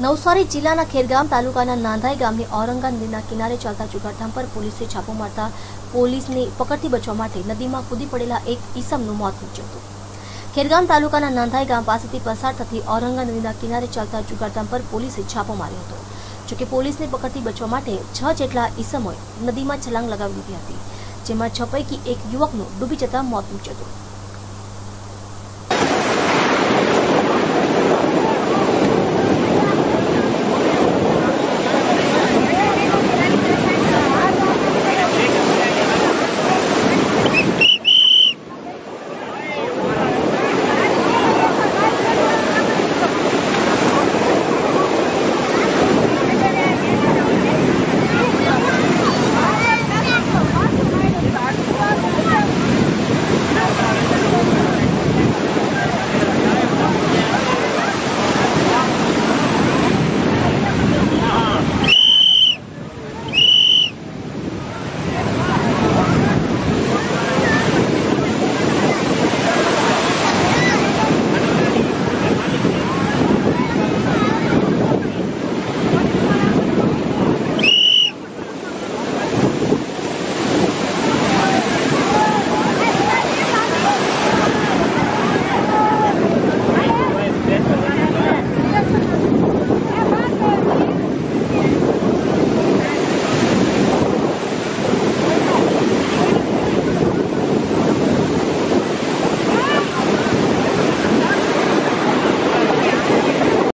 નવસારી જિલ્લાના ખેરગામ તાલુકાના નાંધાઈ ગામની ઔરંગા નદીના કિનારે ચાલતા જુગારધામ પર પોલીસે છાપો મારતા પોલીસની પકડથી બચવા માટે નદીમાં કૂદી પડેલા એક ઈસમનું મોત નીપજ્યું હતું. ખેરગામ તાલુકાના નાંધાઈ ગામ પાસેથી પસાર થતી ઔરંગા નદીના કિનારે ચાલતા જુગારધામ પર પોલીસે છાપો માર્યો હતો. જોકે પોલીસની પકડથી બચવા માટે છ જેટલા ઈસમોએ નદીમાં છલાંગ લગાવી દીધી હતી, જેમાં છ પૈકી એક યુવકનું ડૂબી જતા મોત નીપજ્યું હતું.